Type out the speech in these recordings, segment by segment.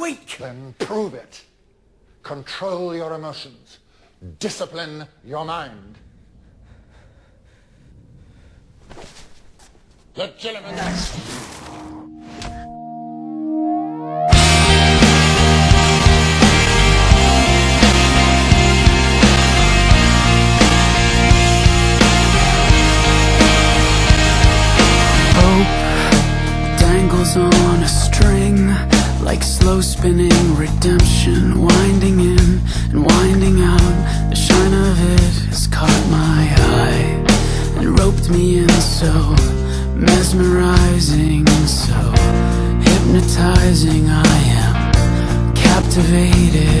weak. Then prove it. Control your emotions. Discipline your mind. Legilimens. on a slow spinning redemption winding in and winding out. The shine of it has caught my eye and roped me in so mesmerizing, so hypnotizing. I am captivated.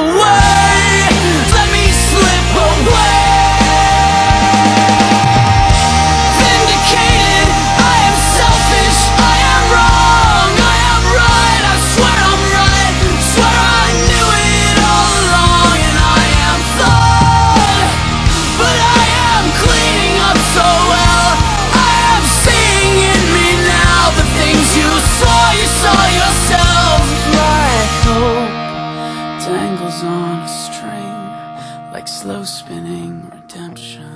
what dangles on a string like slow spinning redemption.